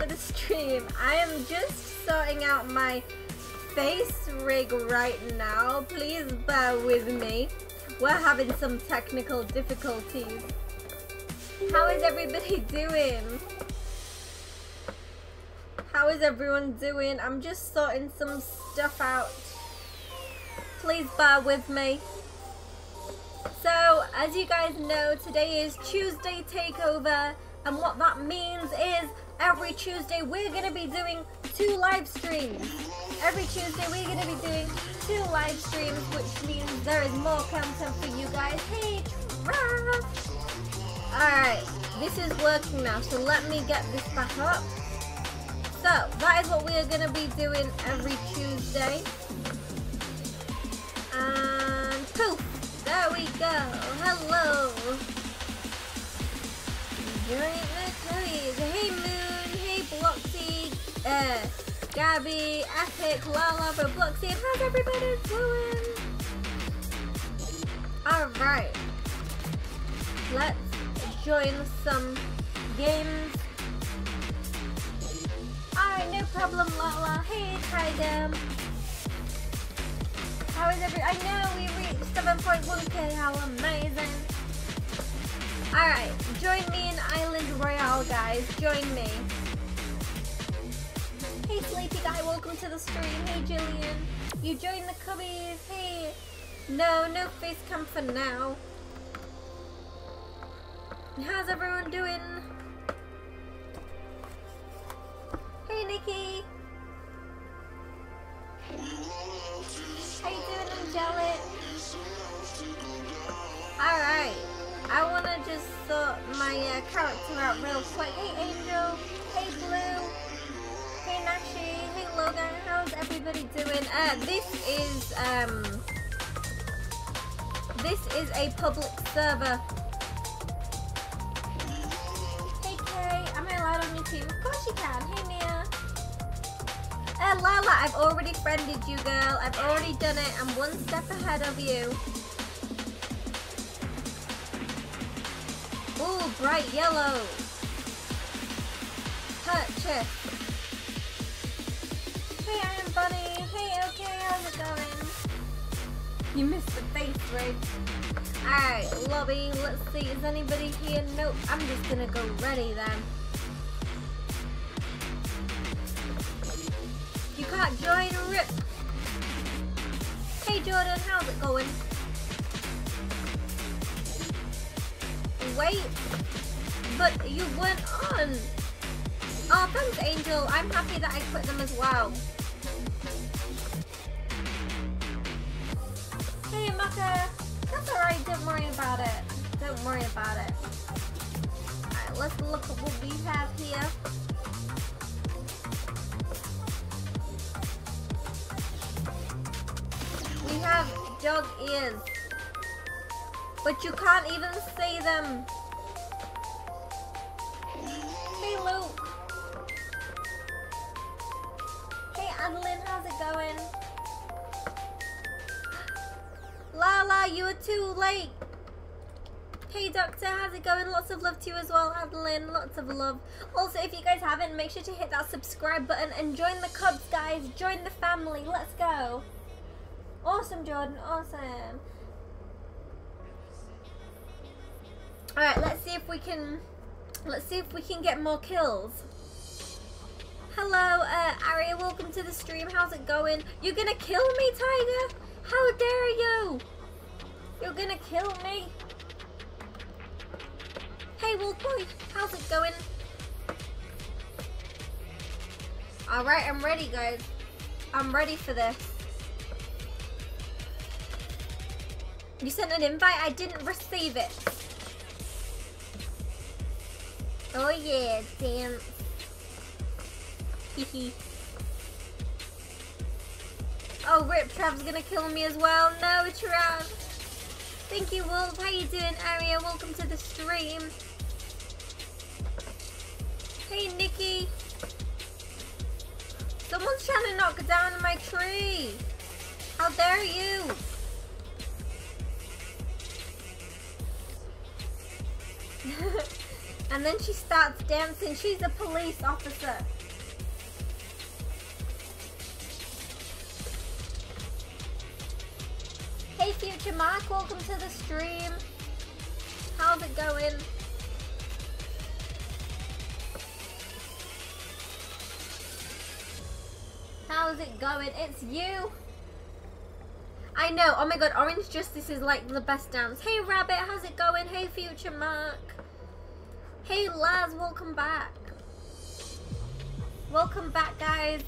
to the stream. I am just sorting out my face rig right now. Please bear with me. We're having some technical difficulties. How is everybody doing? How is everyone doing? I'm just sorting some stuff out. Please bear with me. So, as you guys know, today is Tuesday Takeover, and what that means is every Tuesday we're going to be doing two live streams. Every Tuesday we're going to be doing two live streams, which means there is more content for you guys. Hey, Alright, this is working now, so let me get this back up. So, that is what we are going to be doing every Tuesday. And poof, there we go. Hello. Uh, Gabby, Epic, Lala, for Bloxy, and how's everybody doing? Alright. Let's join some games. Alright, no problem, Lala. Hey, Tiger. How is every- I know we reached 7.1k, how amazing. Alright, join me in Island Royale, guys. Join me. Hey, Sleepy Guy, welcome to the stream. Hey, Jillian. You joined the cubbies. Hey. No, no face cam for now. How's everyone doing? Hey, Nikki. How you doing, Angelic? Alright. I want to just sort my uh, character out real quick. Hey, Angel. Hey, Blue. Hey, Nashi. Hey, Logan. How's everybody doing? Uh, this is, um... This is a public server. Hey, Kay. Am I allowed on YouTube? Of course you can. Hey, Mia. Uh, Lala, I've already friended you, girl. I've already done it. I'm one step ahead of you. Ooh, bright yellow. Purchase. Hey, I am Bunny. Hey, okay, how's it going? You missed the face rig. Alright, lobby. Let's see. Is anybody here? Nope. I'm just gonna go ready then. You can't join RIP. Hey Jordan, how's it going? Wait, but you weren't on. Oh, thanks Angel. I'm happy that I put them as well. Hey Maka, that's alright, don't worry about it. Don't worry about it. Alright, let's look at what we have here. We have dog ears. But you can't even see them. To you as well, Adeline. Lots of love. Also, if you guys haven't, make sure to hit that subscribe button and join the Cubs, guys. Join the family. Let's go. Awesome, Jordan. Awesome. Alright, let's see if we can let's see if we can get more kills. Hello, uh Aria, welcome to the stream. How's it going? You're gonna kill me, Tiger? How dare you? You're gonna kill me. Hey Wolf Boy, how's it going? Alright, I'm ready guys. I'm ready for this. You sent an invite? I didn't receive it. Oh yeah, dance. Hehe. oh, Rip Trav's gonna kill me as well. No, Trav. Thank you, Wolf. How you doing, Aria? Welcome to the stream. Hey, Nikki. Someone's trying to knock down my tree. How dare you? and then she starts dancing. She's a police officer. Hey Future Mark, welcome to the stream. How's it going? How's it going? It's you. I know. Oh my god, Orange Justice is like the best dance. Hey Rabbit, how's it going? Hey Future Mark. Hey Laz, welcome back. Welcome back, guys.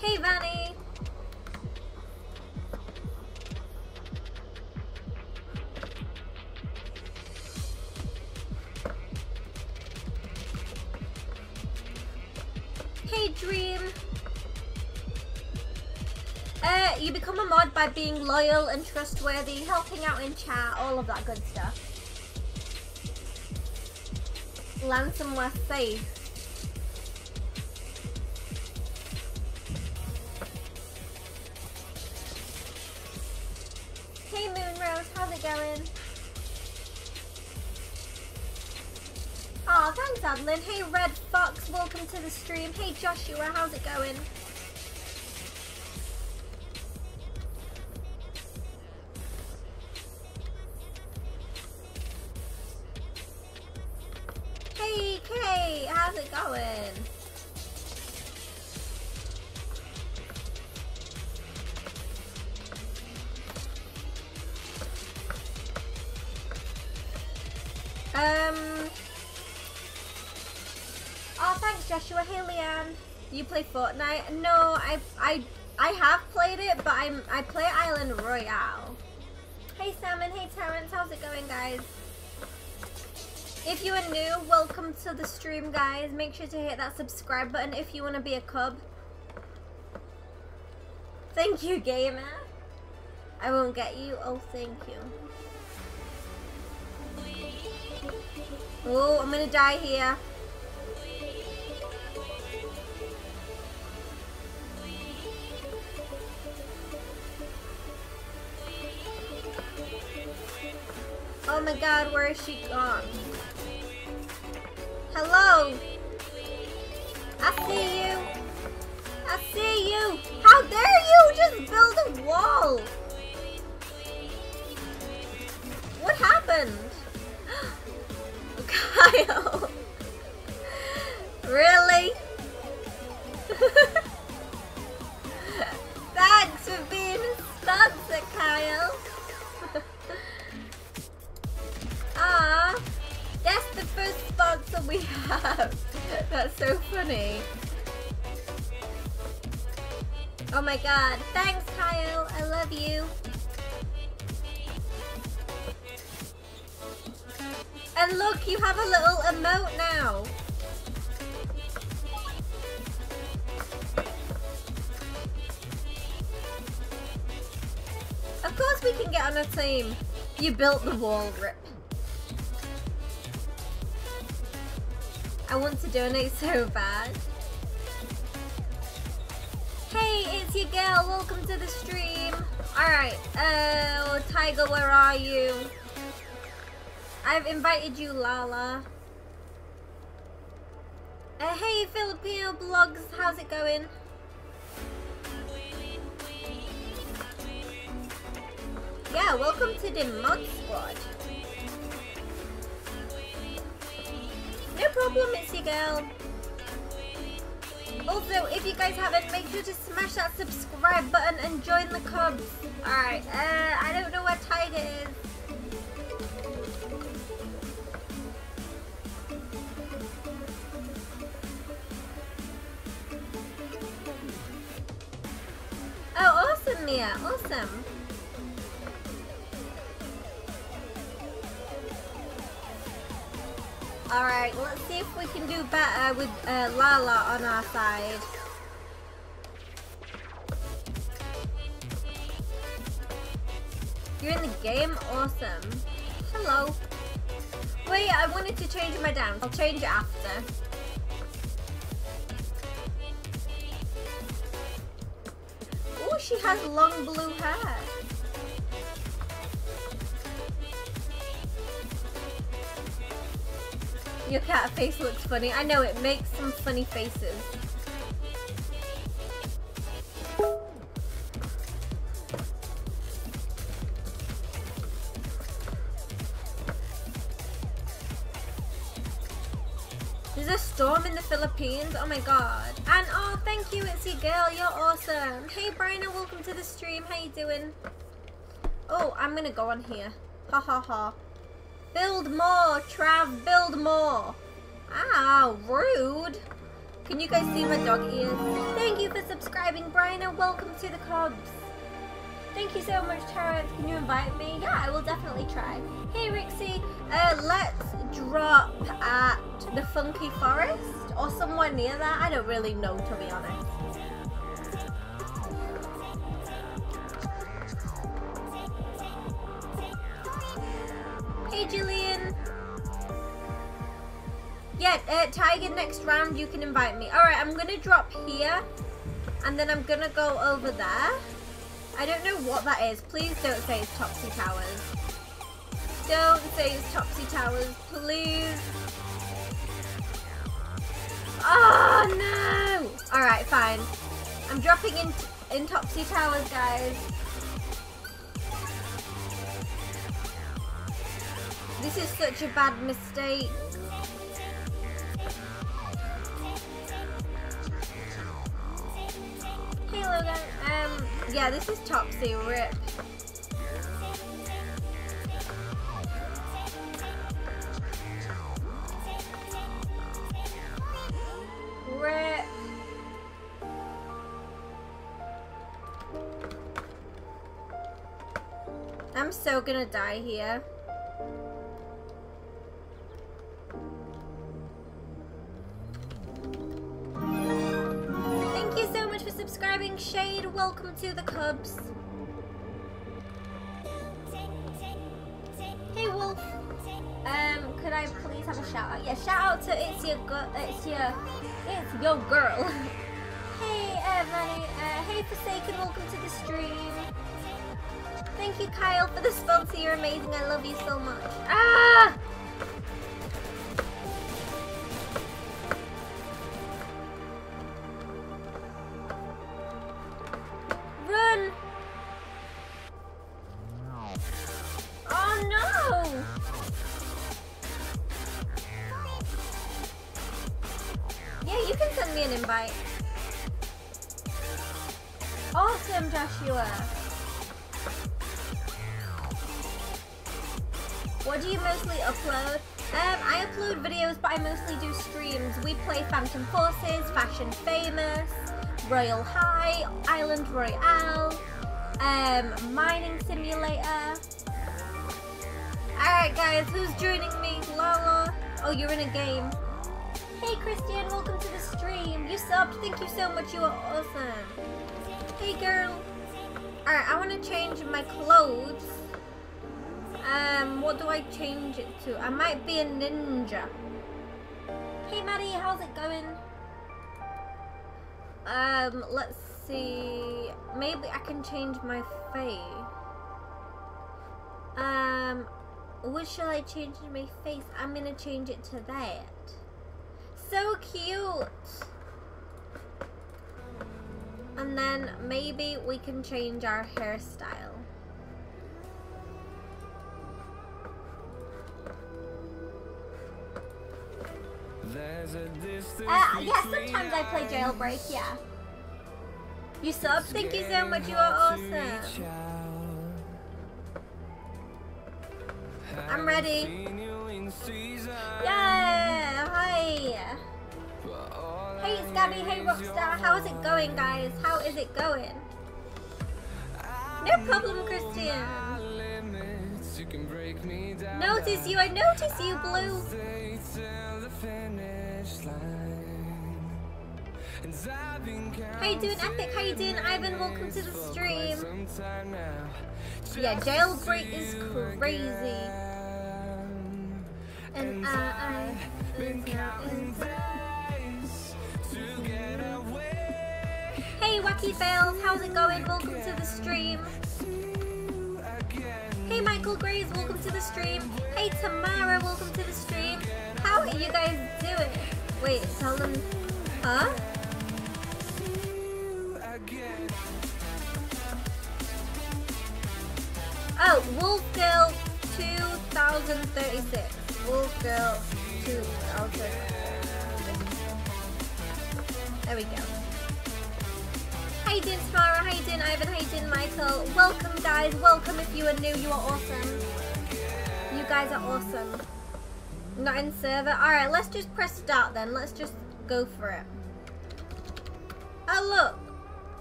Hey Vanny. Become a mod by being loyal and trustworthy, helping out in chat, all of that good stuff. Land somewhere safe. Hey Moonrose, how's it going? Aw, thanks Adeline. Hey Red Fox, welcome to the stream. Hey Joshua, how's it going? Guys. Make sure to hit that subscribe button if you want to be a cub. Thank you, gamer. I won't get you. Oh, thank you. Oh, I'm gonna die here. Oh my god, where is she gone? Hello? I see you. I see you. How dare you just build a wall? What happened? Kyle. Have. That's so funny. Oh my god. Thanks, Kyle. I love you. And look, you have a little emote now. Of course we can get on a team. You built the wall, Rip. Want to donate so bad. Hey, it's your girl. Welcome to the stream. Alright, uh, Tiger, where are you? I've invited you, Lala. Uh, hey, Filipino blogs, how's it going? Yeah, welcome to the mod squad. No problem, girl. Also, if you guys haven't, make sure to smash that subscribe button and join the Cubs. Alright, uh, I don't know where Tiger is. Alright, let's see if we can do better with uh, Lala on our side. You're in the game? Awesome. Hello. Wait, I wanted to change my dance. I'll change it after. Oh, she has long blue hair. your cat face looks funny. I know, it makes some funny faces. There's a storm in the Philippines. Oh my god. And oh, thank you, it's your girl. You're awesome. Hey, Bryna, welcome to the stream. How you doing? Oh, I'm gonna go on here. Ha ha ha. Build more, Trav, build more. Ow, rude. Can you guys see my dog ears? Thank you for subscribing, Bryna. Welcome to the Cubs. Thank you so much, Terrence. Can you invite me? Yeah, I will definitely try. Hey, Rixie. Uh, let's drop at the Funky Forest or somewhere near that. I don't really know, to be honest. Next round you can invite me. Alright, I'm to drop here. And then I'm to go over there. I don't know what that is. Please don't say it's Topsy Towers. Don't say it's Topsy Towers, please. Oh no! Alright, fine. I'm dropping in, in Topsy Towers, guys. This is such a bad mistake. Yeah, this is Topsy Rip. Rip. I'm so gonna die here. Girl. It's your, it's your girl. hey, everybody. Uh, hey, Forsaken. Welcome to the stream. Thank you, Kyle, for the sponsor. You're amazing. I love you so much. Ah! Ninja. Hey Maddie, how's it going? Um, let's see. Maybe I can change my face. Um, what shall I change my face? I'm gonna change it to that. So cute! And then maybe we can change our hairstyle. Uh, yeah, sometimes I play Jailbreak, yeah. You sub? Thank you so much, you are awesome. I'm ready. Yeah, hi. Hey, Scabby, hey, Rockstar. How is it going, guys? How is it going? No problem, Christian. Notice you, I notice you, Blue. How you doing, Epic? How you doing, Ivan? Welcome to the stream. Yeah, jailbreak is crazy. And uh, uh, I, Hey, Wacky Fails, how's it going? Welcome to the stream. Hey, Michael Graves, welcome to the stream. Hey, Tamara, welcome to the stream. How are you guys doing? Wait, tell them, huh? Oh, Wolf Girl 2036. Wolf Girl 2036. There we go. How you Samara? How you Ivan? How you Michael? Welcome, guys. Welcome if you are new. You are awesome. You guys are awesome. Not in server. Alright, let's just press start then. Let's just go for it. Oh, look.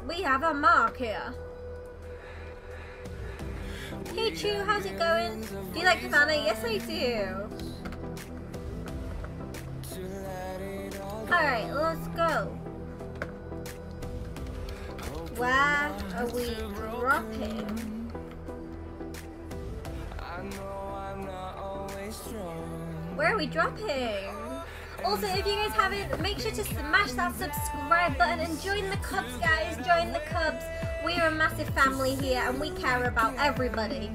We have a mark here. Hey, Chu. How's it going? Do you like the Havana? Yes, I do. Alright, let's go. Where are we dropping? Where are we dropping? Also, if you guys haven't, make sure to smash that subscribe button and join the Cubs, guys. Join the Cubs. We are a massive family here and we care about everybody.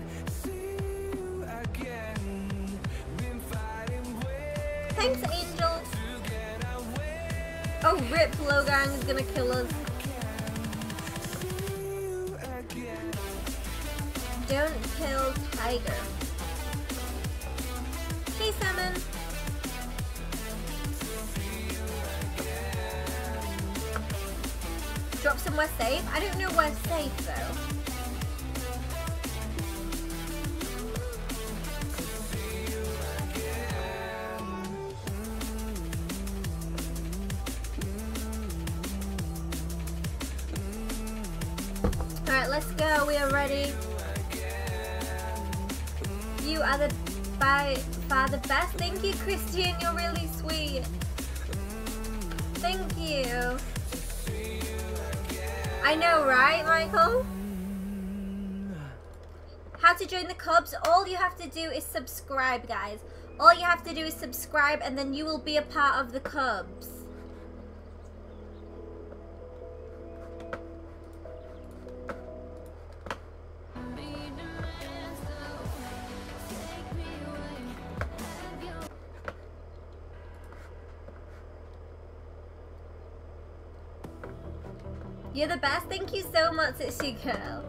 Thanks, Angel. Oh, Rip Logang is gonna kill us. Don't kill Tiger. Drop somewhere safe? I don't know where safe, though. The best. Thank you, Christian. You're really sweet. Thank you. I know, right, Michael? How to join the Cubs? All you have to do is subscribe, guys. All you have to do is subscribe and then you will be a part of the Cubs. So much, you girl.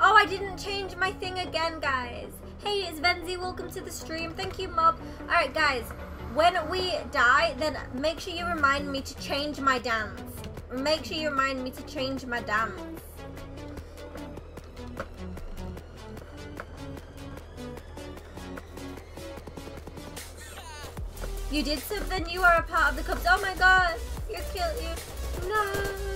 Oh, I didn't change my thing again, guys. Hey, it's Venzi. Welcome to the stream. Thank you, Mob. All right, guys. When we die, then make sure you remind me to change my dance. Make sure you remind me to change my dance. You did something. You are a part of the Cubs. Oh my god. You're killed. You. No.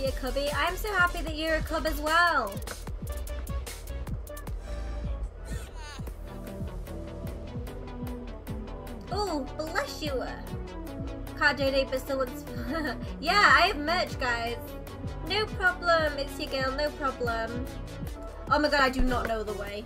Be a cubby. I'm so happy that you're a cub as well. Oh, bless you. But still yeah, I have merch, guys. No problem. It's your girl. No problem. Oh my god, I do not know the way.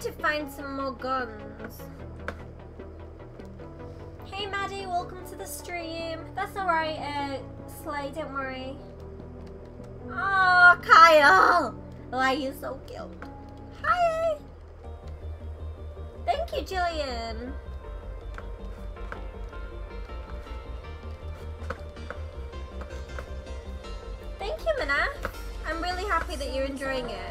Need to find some more guns. Hey Maddie, welcome to the stream. That's alright, uh, Slay, don't worry. Oh, Kyle! Why are you so cute? Hi! Thank you, Jillian. Thank you, Mana. I'm really happy that you're enjoying it.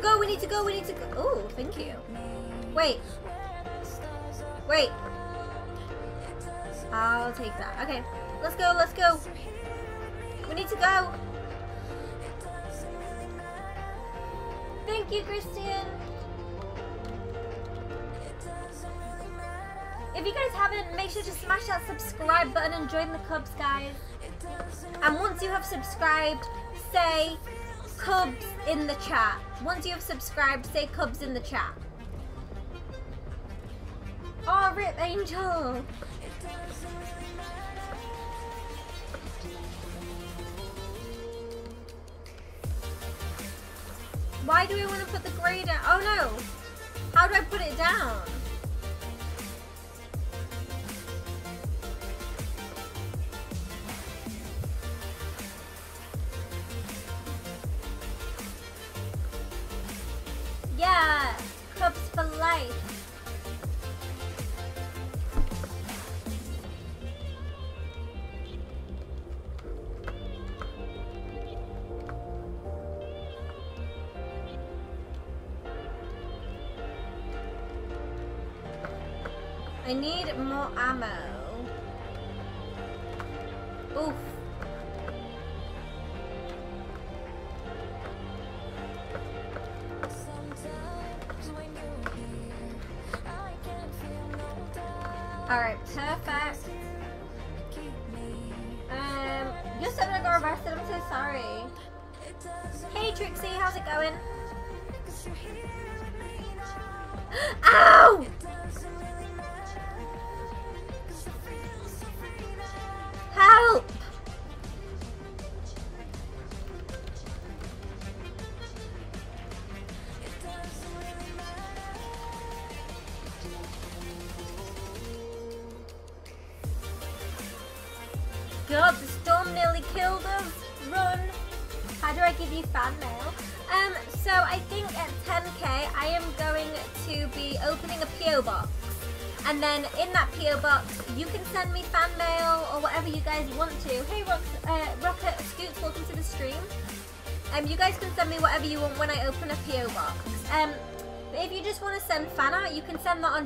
To go, we need to go, we need to go. Oh, thank you. Wait. Wait. I'll take that. Okay, let's go, let's go. We need to go. Thank you, Christian. If you guys haven't, make sure to smash that subscribe button and join the Cubs, guys. And once you have subscribed, say Cubs in the chat. Once you have subscribed, say Cubs in the chat. Oh, Rip Angel. Why do we want to put the gray down? Oh no! How do I put it down? I need more ammo.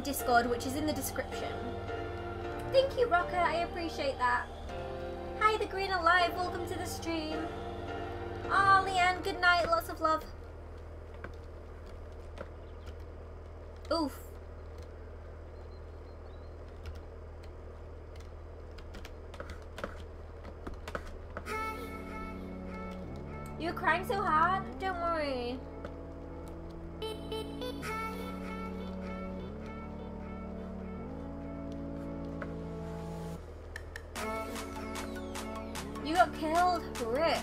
Discord, which is in the description. Thank you, Rocket. I appreciate that. Hi, the Green Alive. Welcome to the stream. You got killed? Rip.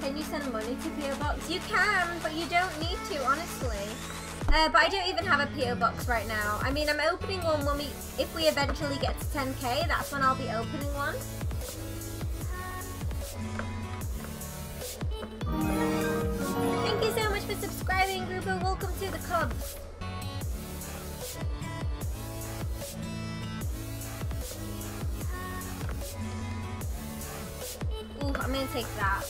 Can you send money to PO Box? You can, but you don't need to, honestly. Uh, but I don't even have a PO Box right now. I mean, I'm opening one when we, if we eventually get to 10k, that's when I'll be opening one. Thank you so much for subscribing, Grupo. Welcome to the Cubs. I'm gonna take that.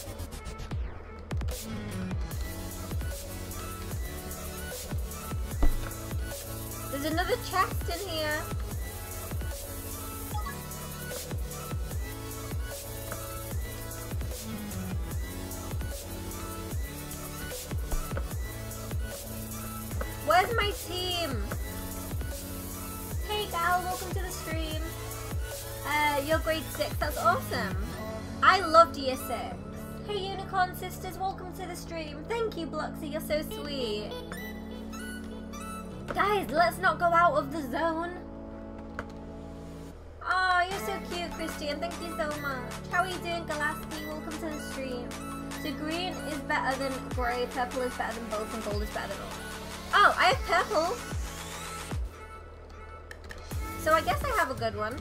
There's another chest in here. The stream. Thank you Bloxy, you're so sweet. Guys, let's not go out of the zone. Oh, you're so cute, Christian. Thank you so much. How are you doing, Galaski? Welcome to the stream. So green is better than grey, purple is better than both, and gold is better than all. Oh, I have purple. So I guess I have a good one.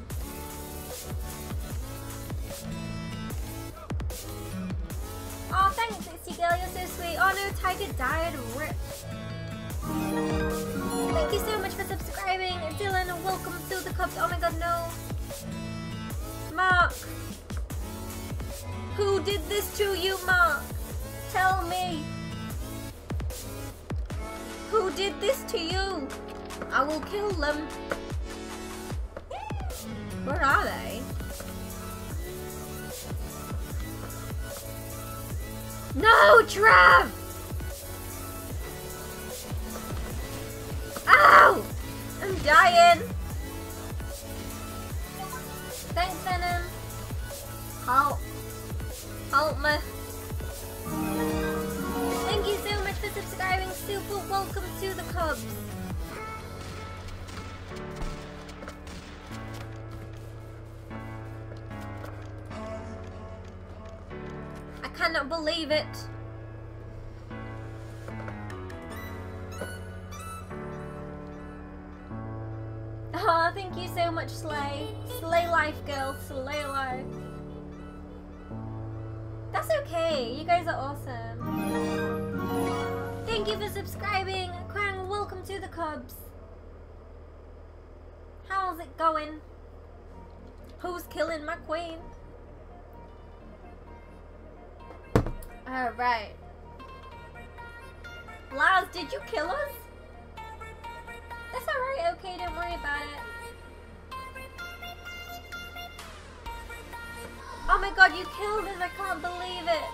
Itzy so sweet. Oh no, Tiger died. Rip. Thank you so much for subscribing. Dylan, welcome to the Cubs. Oh my god, no. Mark. Who did this to you, Mark? Tell me. Who did this to you? I will kill them. Where are they? No, Trav! Ow! I'm dying! Thanks, Venom. Help. Help me. Thank you so much for subscribing. Super welcome to the Cubs. Cannot believe it. Oh, thank you so much, Slay. Slay life, girl. Slay life. That's okay. You guys are awesome. Thank you for subscribing. Krang, welcome to the Cubs. How's it going? Who's killing my queen? Alright. Laz, did you kill us? That's alright, okay, don't worry about it. Oh my god, you killed us, I can't believe it.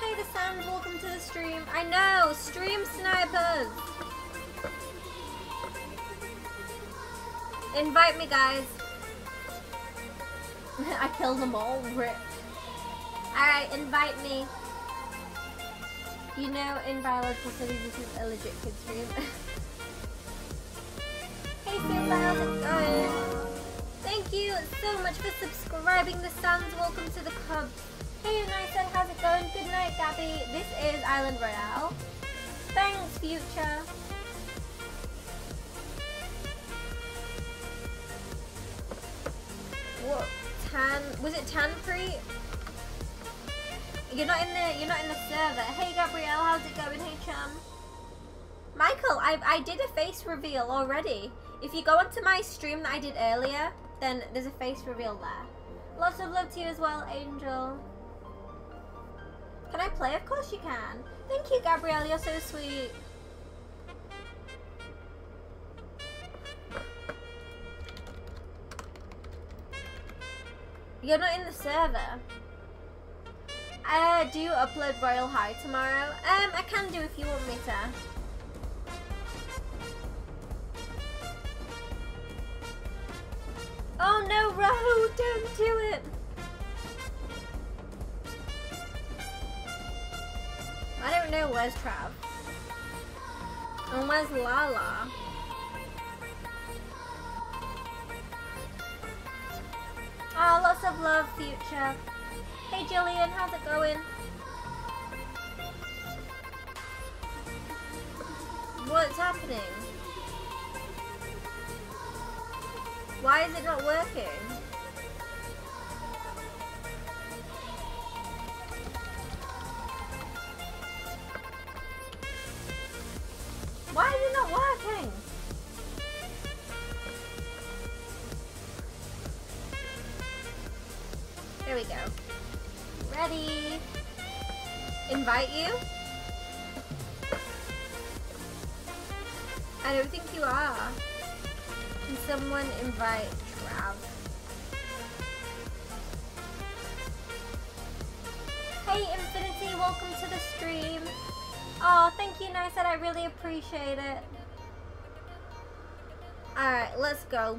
Hey, the Sands, welcome to the stream. I know, stream snipers. Invite me, guys. I killed them all. Rip. Alright, invite me. You know, in biological studies, this is a legit kid's stream. hey, Super, how's it going? Thank you so much for subscribing. The Suns, welcome to the club. Hey, Unisa, how's it going? Good night, Gabby. This is Island Royale. Thanks, Future. What? Tan? Was it Tanfree? You're not in the. You're not in the server. Hey, Gabrielle, how's it going? Hey, chum. Michael, I I did a face reveal already. If you go onto my stream that I did earlier, then there's a face reveal there. Lots of love to you as well, Angel. Can I play? Of course you can. Thank you, Gabrielle. You're so sweet. You're not in the server. Uh, do you upload Royale High tomorrow? Um, I can do if you want me to. Oh no, Rahu, don't do it! I don't know where's Trav. And where's Lala? Oh, lots of love, future. Hey Jillian, how's it going? What's happening? Why is it not working? Why is it not working? There we go. Ready. Invite you? I don't think you are. Can someone invite Trav? Hey Infinity, welcome to the stream. Oh, thank you, Nice. I really appreciate it. Alright, let's go.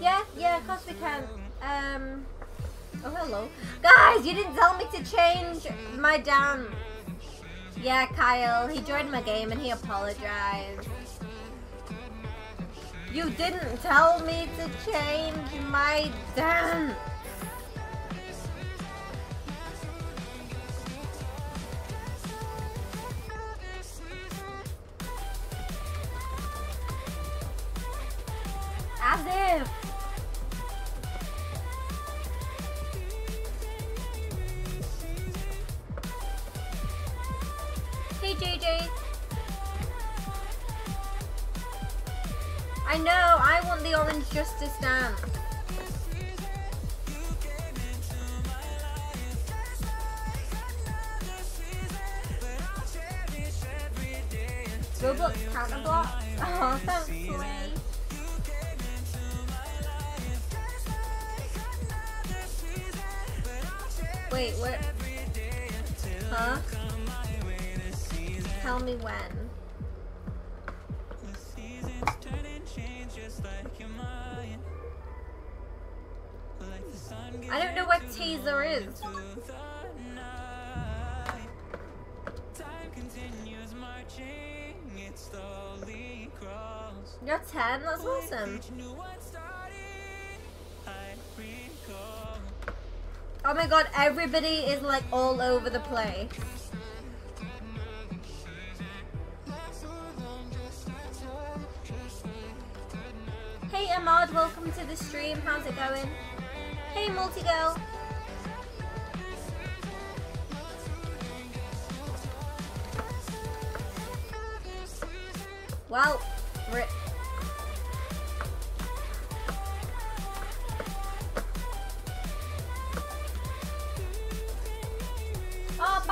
Yeah, yeah, of course we can. Um, oh hello. Guys, you didn't tell me to change my dance. Yeah, Kyle, he joined my game and he apologized. You didn't tell me to change my dance. Awesome. Oh my god, everybody is like all over the place. Hey Ahmad, welcome to the stream. How's it going? Hey multi girl. Well, rip.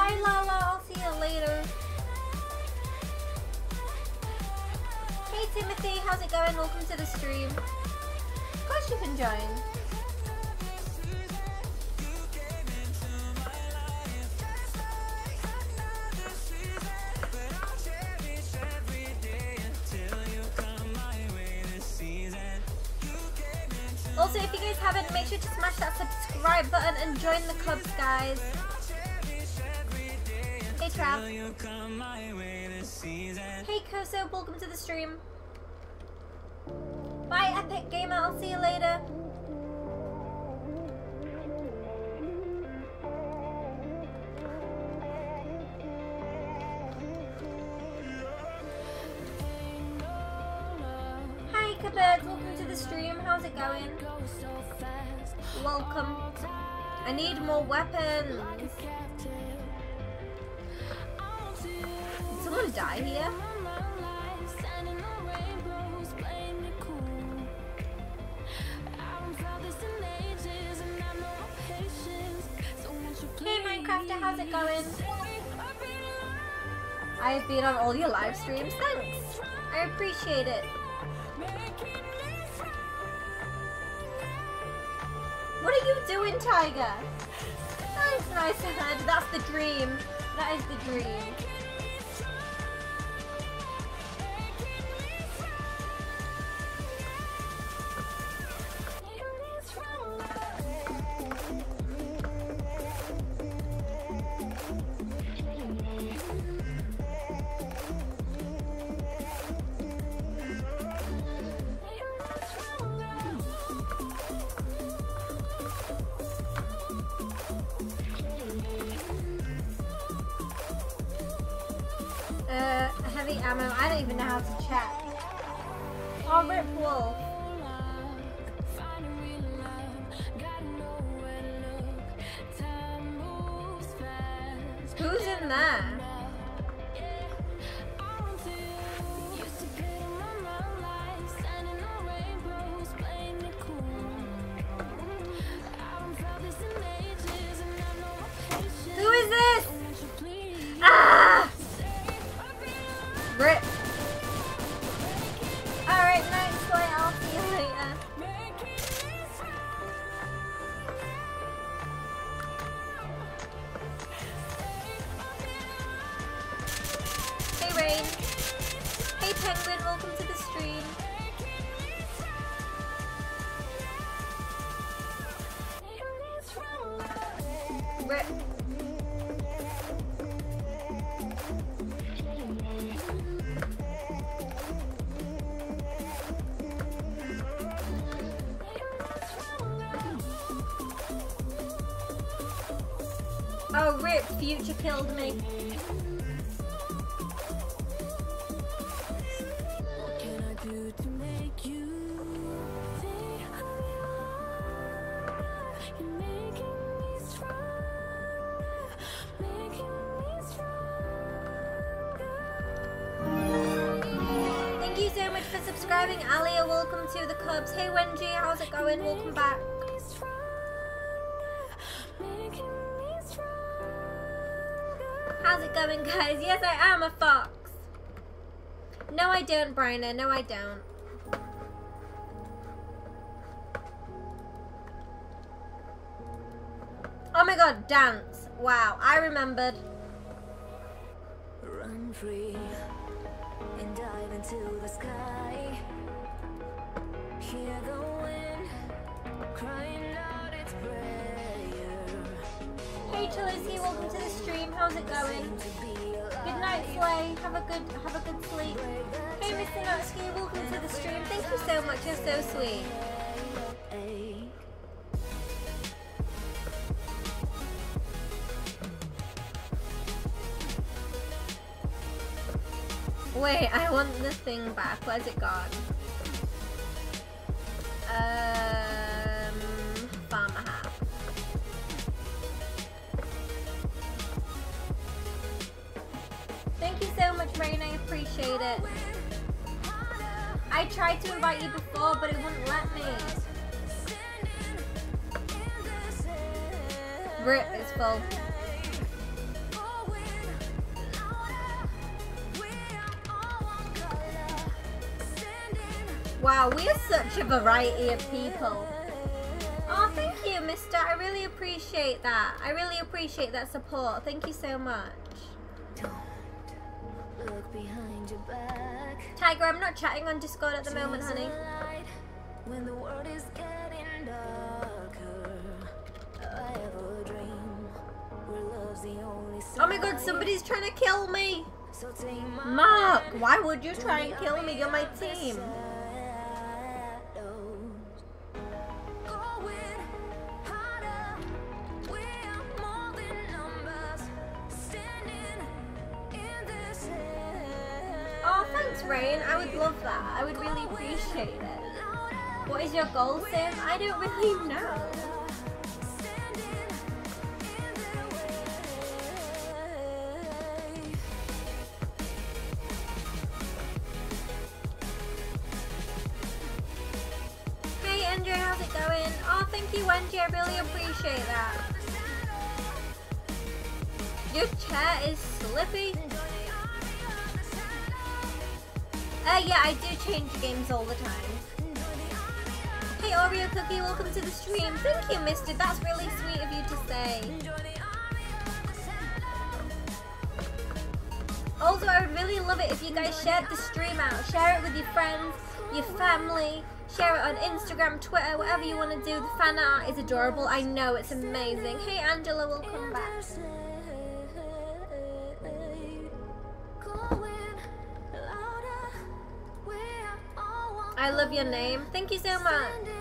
Bye Lala. I'll see you later. Hey Timothy, how's it going? Welcome to the stream. Of course you can join. Also, if you guys haven't, make sure to smash that subscribe button and join the clubs, guys. Hey, Trav. Hey, Koso. Welcome to the stream. Bye, Epic Gamer. I'll see you later. Hi, Kabird. Welcome to the stream. How's it going? Welcome. I need more weapons. Someone die here? Hey Minecrafter, how's it going? I've been on all your live streams. Thanks. I appreciate it. What are you doing, Tiger? Nice, nice head. That's the dream. That is the dream. Heavy ammo. I don't even know how to check. Oh, Rip Wolf. Going? Welcome back. How's it going, guys? Yes, I am a fox. No, I don't, Bryna. No, I don't. Oh my god, dance. Wow, I remembered. Run free and dive into the sky. Hear the Hey, Chalisky, welcome to the stream. How's it going? Good night, Slay. Have a good have a good sleep. Hey, Mr. Natsuki. welcome to the stream. Thank you so much. You're so sweet. Wait, I want the thing back. Where's it gone? Tried to invite you before, but it wouldn't let me. Rip is full. Wow, we are such a variety of people. Oh, thank you, mister. I really appreciate that. I really appreciate that support. Thank you so much. Not chatting on Discord at the moment, honey. When the world is getting darker, I have a dream where love's the only Oh my god, somebody's trying to kill me. So Mark, why would you try and kill me? You're my team. Andrew, how's it going? Oh, thank you, Wendy. I really appreciate that. Your chair is slippy. Uh, yeah, I do change games all the time. Hey, Oreo Cookie, welcome to the stream. Thank you, mister. That's really sweet of you to say. Also, I would really love it if you guys shared the stream out. Share it with your friends, your family. Share it on Instagram, Twitter, whatever you want to do. The fan art is adorable. I know it's amazing. Hey, Angela, welcome back. I love your name. Thank you so much.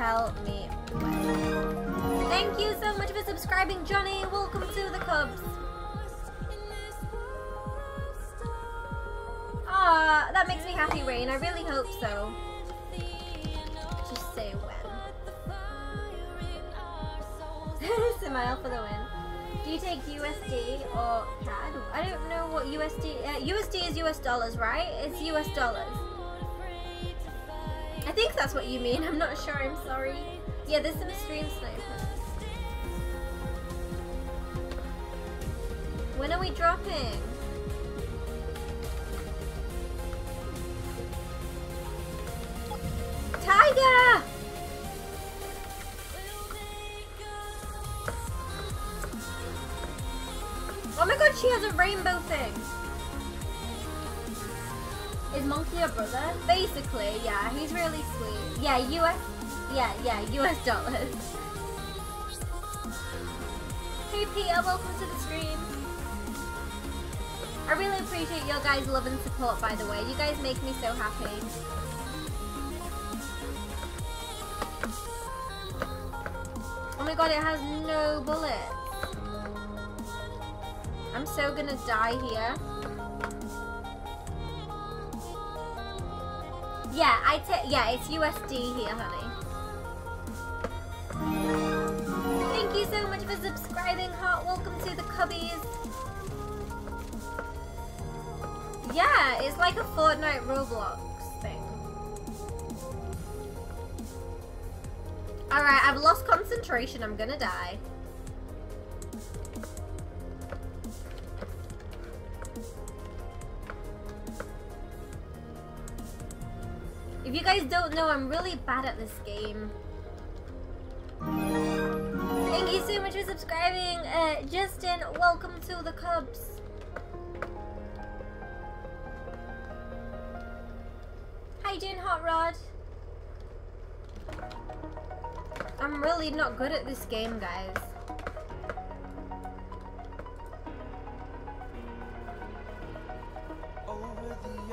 Tell me when. Thank you so much for subscribing, Johnny. Welcome to the Cubs. Ah, that makes me happy, Rain. I really hope so. Just say when. Smile for the win. Do you take USD or CAD? I don't know what USD. Uh, USD is US dollars, right? It's US dollars. I think that's what you mean. I'm not sure. I'm sorry. Yeah, there's some stream snipers. When are we dropping? Tiger! Oh my god, she has a rainbow thing. Monkey your brother? Basically, yeah, he's really sweet. Yeah, US, yeah, yeah, US dollars. Hey Peter, uh, welcome to the stream. I really appreciate your guys' love and support, by the way. You guys make me so happy. Oh my god, it has no bullets. I'm so gonna die here. Yeah, I take. Yeah, it's USD here, honey. Thank you so much for subscribing, Heart. Welcome to the Cubbies. Yeah, it's like a Fortnite Roblox thing. Alright, I've lost concentration. I'm gonna die. If you guys don't know, I'm really bad at this game. Thank you so much for subscribing. Uh, Justin, welcome to the Cubs. How you doing, Hot Rod? I'm really not good at this game, guys.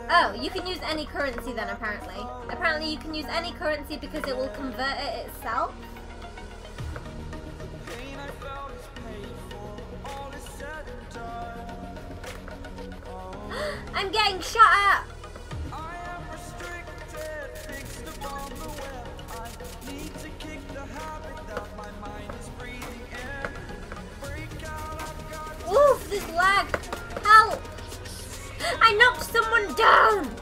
Oh, you can use any currency then, apparently. Apparently you can use any currency because it will convert it itself. I'm getting shot at! Someone down!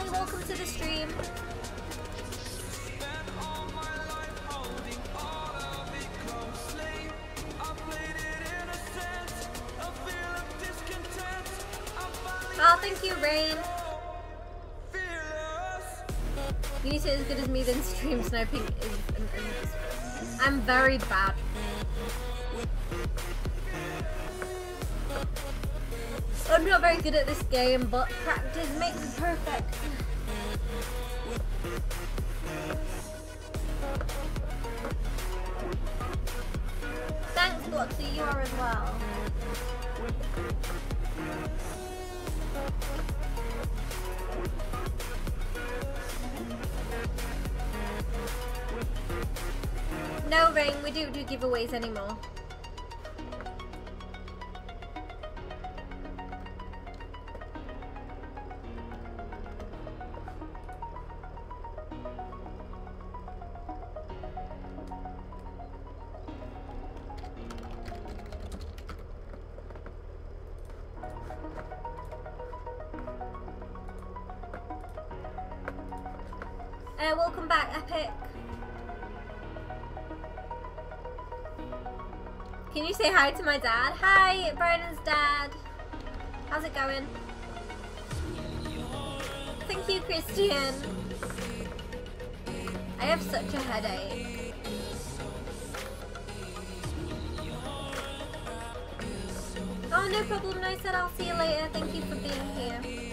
Charlie, welcome to the stream. Oh, thank you, Rain. You need to as good as me, then stream sniping is. I'm very bad. I'm not very good at this game, but practice makes perfect. As well. No, Rain, we don't do giveaways anymore. Hi to my dad? Hi, Brandon's dad. How's it going? Thank you, Christian. I have such a headache. Oh, no problem. I said I'll see you later. Thank you for being here.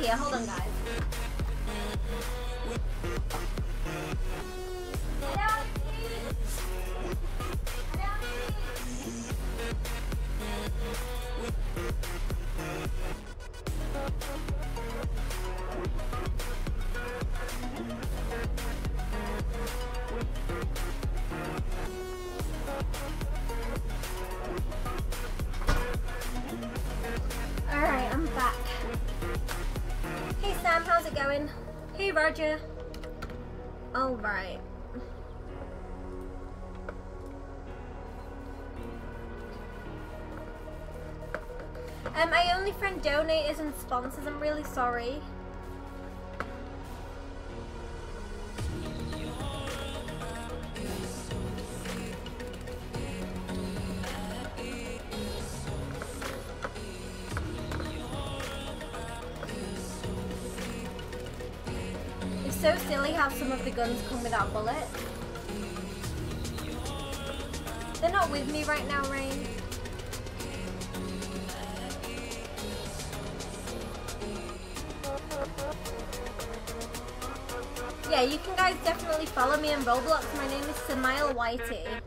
Here. Hold on, guys. Going? Hey Roger. Alright. Um, I only friend donators and sponsors, I'm really sorry. Without bullets. They're not with me right now, Rain. Yeah, you can guys definitely follow me on Roblox. My name is SimyleYT.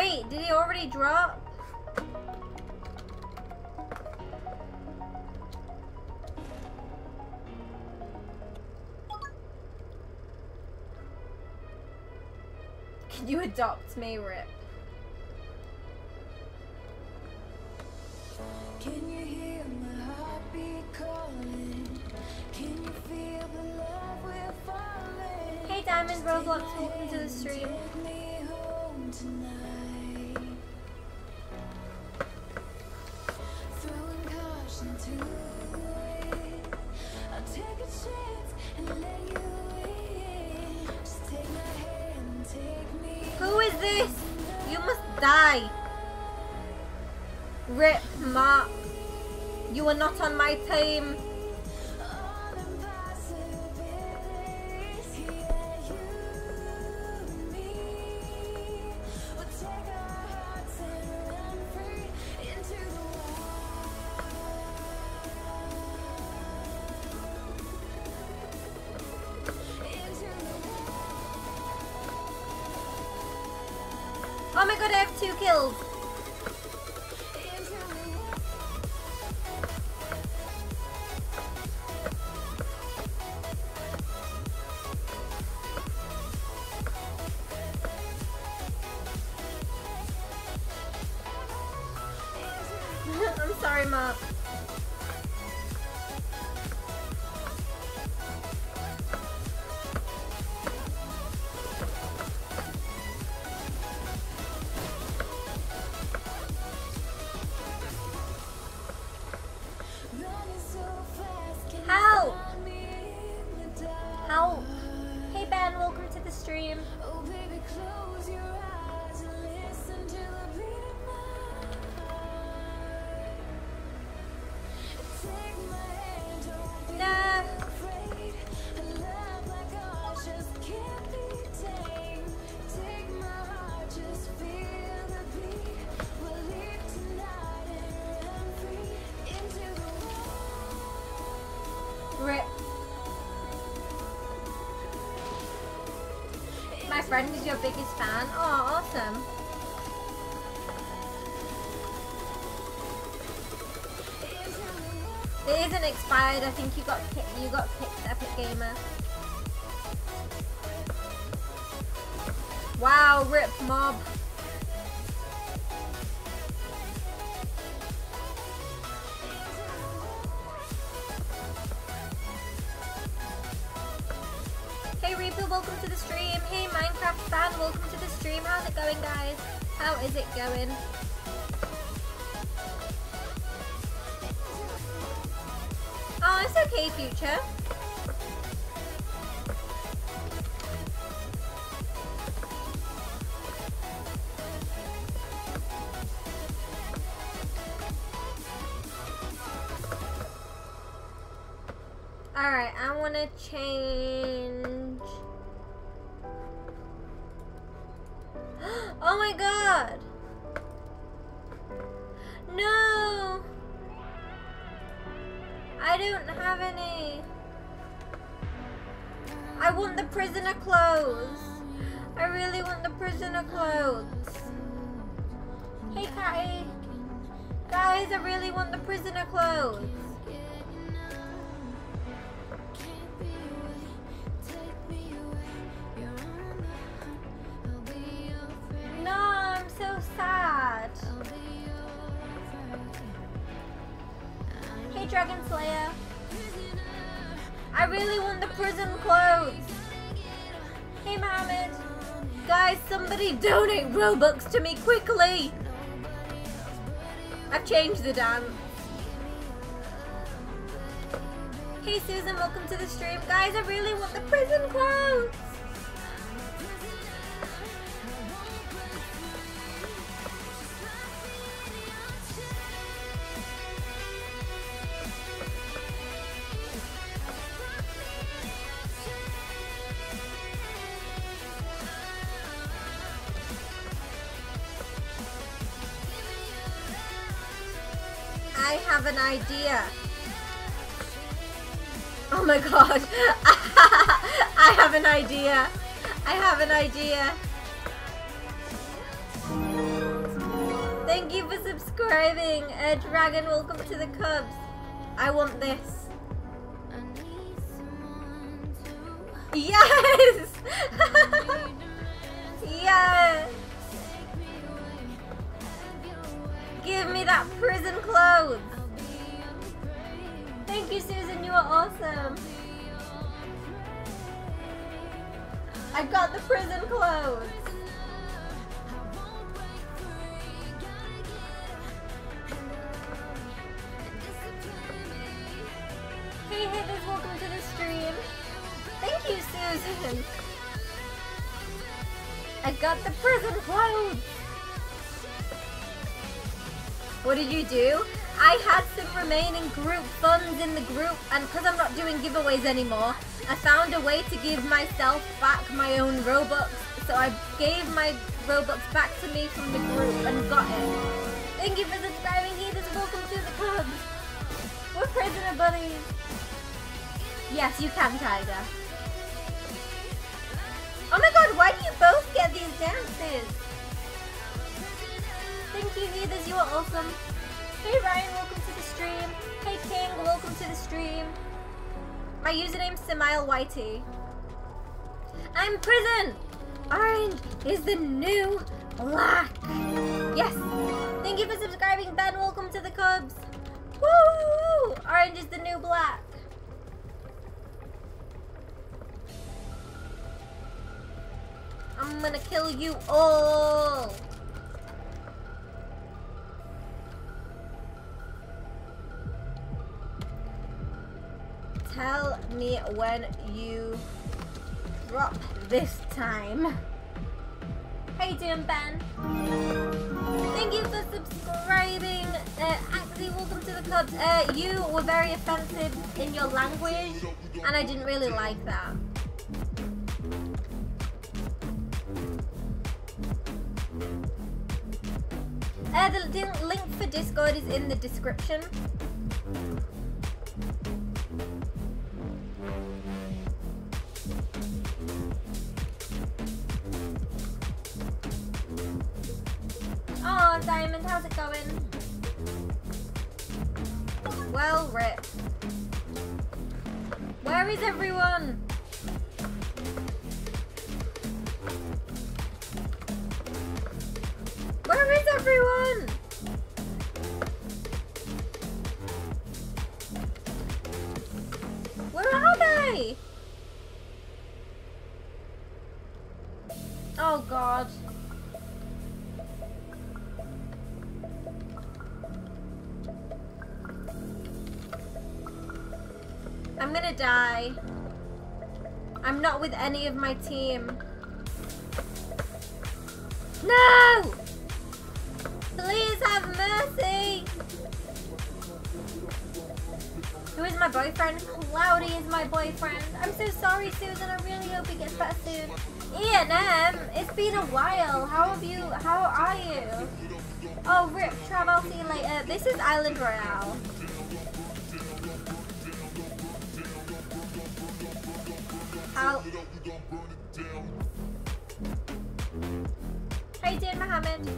Wait, did he already drop? Can you adopt me, Rip? Can you hear my heartbeat calling? Can you feel the love we're falling? Hey Diamond Roblox, welcome to the stream. Who is this? You must die. Rip, Mark. You are not on my team. Friend is your biggest fan. Oh, awesome. It isn't expired. I think you got. You got picked, Epic Gamer. Wow, rip mob. Want to change. Guys, somebody donate Robux to me quickly. I've changed the dance. Hey, Susan, welcome to the stream. Guys, I really want the prison clothes. Idea. Oh my god. I have an idea. I have an idea. Thank you for subscribing. Uh, Dragon, welcome to the Cubs. I want this. Yes! yes! Give me that prison clothes. Thank you, Susan. You are awesome. I got the prison clothes. Hey, hitters, welcome to the stream. Thank you, Susan. I got the prison clothes. What did you do? I had some remaining group funds in the group, and because I'm not doing giveaways anymore, I found a way to give myself back my own Robux. So I gave my Robux back to me from the group and got it. Thank you for subscribing, Heathers. Welcome to the Cubs. We're prisoner buddies. Yes, you can, Tiger. Oh my god, why do you both get these dances? Thank you, Heathers. You are awesome. Hey, Ryan. Welcome to the stream. Hey, King. Welcome to the stream. My username's SimyleYT. I'm prison. Orange is the new black. Yes. Thank you for subscribing, Ben. Welcome to the Cubs. Woo! Orange is the new black. I'm gonna kill you all. Tell me when you drop this time. How you Ben? Thank you for subscribing. Uh, actually, welcome to the club. Uh, you were very offensive in your language, and I didn't really like that. Uh, the link for Discord is in the description. Diamond, how's it going? Well, rip. Where is everyone? Where is everyone? Where are they? Oh god. I'm not with any of my team. No! Please have mercy! Who is my boyfriend? Cloudy is my boyfriend. I'm so sorry, Susan. I really hope he gets better soon. Ian M, it's been a while. How have you? How are you? Oh, Rip, Trav, I'll see you later. This is Island Royale. How? How you doing, Mohammed?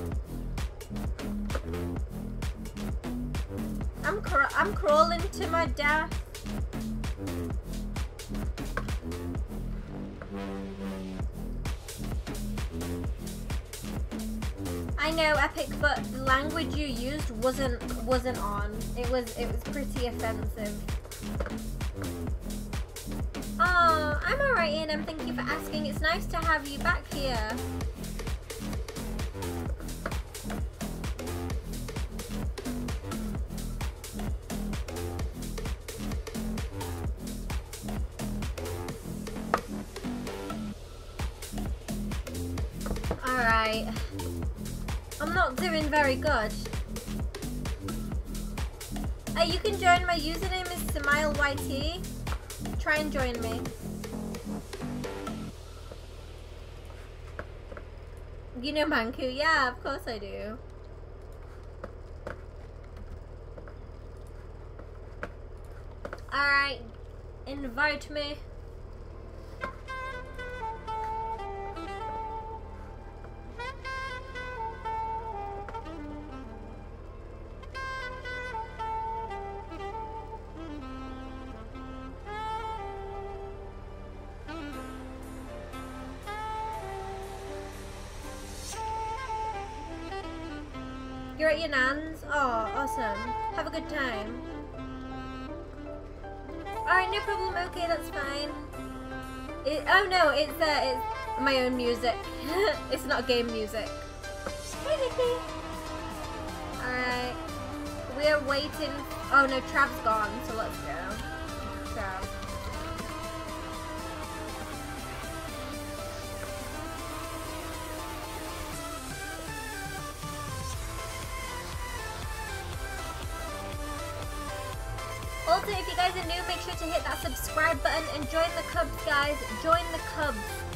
I'm cra I'm crawling to my death. I know, Epic, but the language you used wasn't wasn't on. It was it was pretty offensive. Oh, I'm alright, Ian. and thank you for asking. It's nice to have you back here. Alright. I'm not doing very good. Uh, you can join. My username is SimyleYT. Try and join me. You know Manku? Yeah, of course I do. Alright, invite me. Have a good time. Alright, no problem. Okay, that's fine. It, oh no, it's uh, it's my own music. it's not game music. Alright. We're waiting. Oh no, Trav's gone, so let's go. Trav. To hit that subscribe button and join the Cubs, guys. Join the Cubs.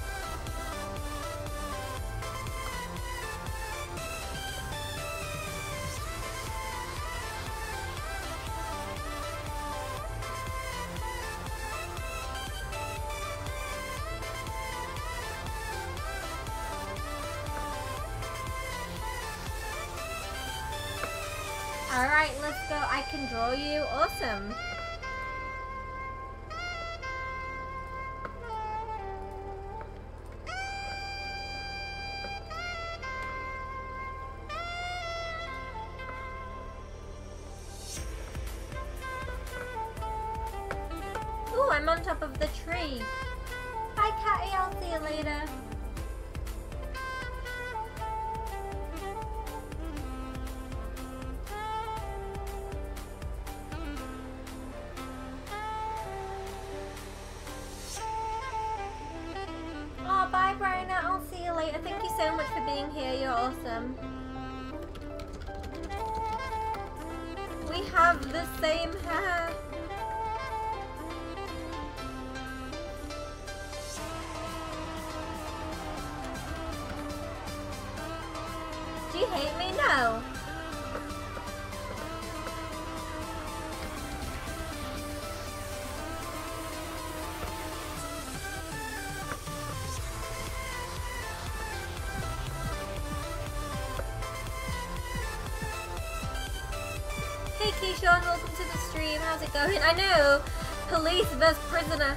It going? I know, police versus prisoner.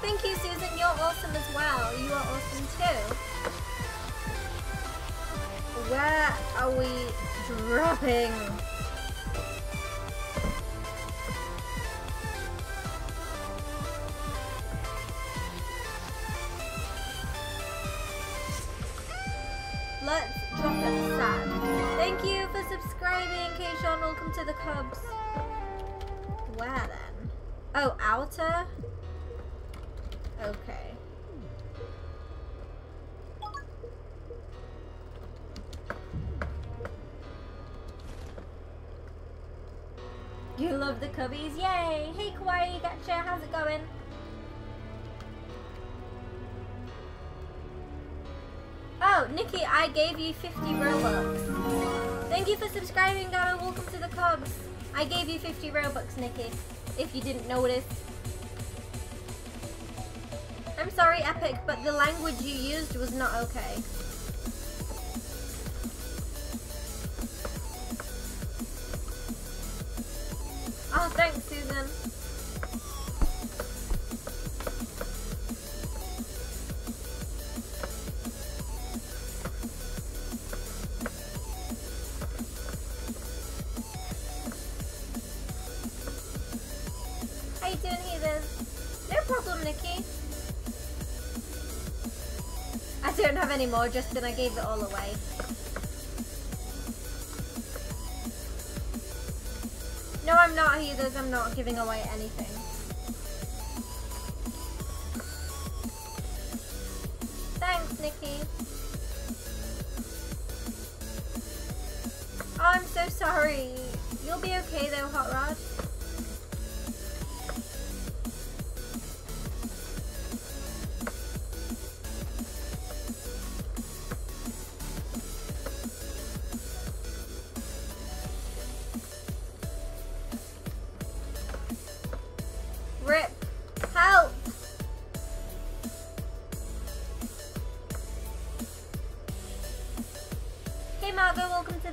Thank you, Susan. You're awesome as well. You are awesome too. Where are we dropping? Let's drop at sand. Thank you for subscribing, Keishawn. Welcome to the Cubs. Where then? Oh, outer? Okay. You love the cubbies, yay! Hey Kawaii, gotcha, how's it going? Oh, Nikki, I gave you 50 Robux. Thank you for subscribing, Gato. Welcome to the Cubs. I gave you 50 Robux, Nikki, if you didn't notice. I'm sorry, Epic, but the language you used was not okay. Don't have any more, Justin. I gave it all away. No, I'm not, Heathers. I'm not giving away anything.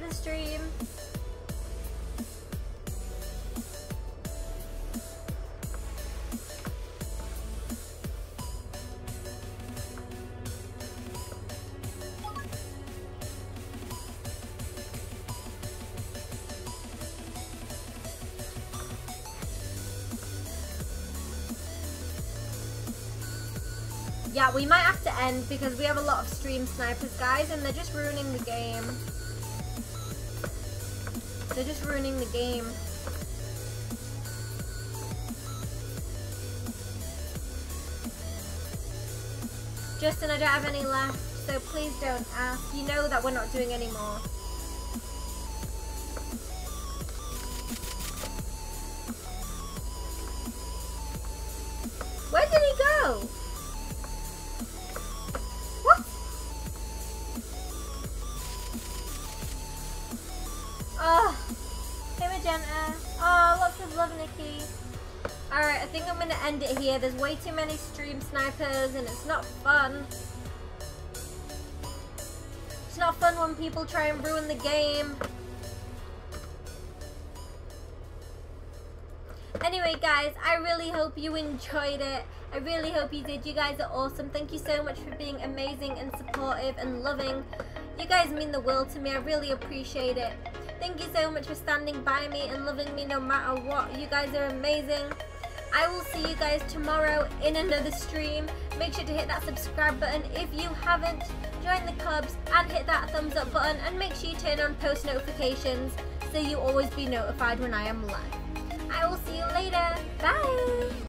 The stream. Yeah, we might have to end because we have a lot of stream snipers, guys, and they're just ruining the game. They're just ruining the game. Justin, I don't have any left, so please don't ask. You know that we're not doing any more. Snipers and it's not fun. It's not fun when people try and ruin the game. Anyway, guys, I really hope you enjoyed it. I really hope you did. You guys are awesome. Thank you so much for being amazing and supportive and loving. You guys mean the world to me. I really appreciate it. Thank you so much for standing by me and loving me no matter what. You guys are amazing. I will see you guys tomorrow in another stream. Make sure to hit that subscribe button if you haven't. Join the Cubs and hit that thumbs up button and make sure you turn on post notifications so you always be notified when I am live. I will see you later. Bye!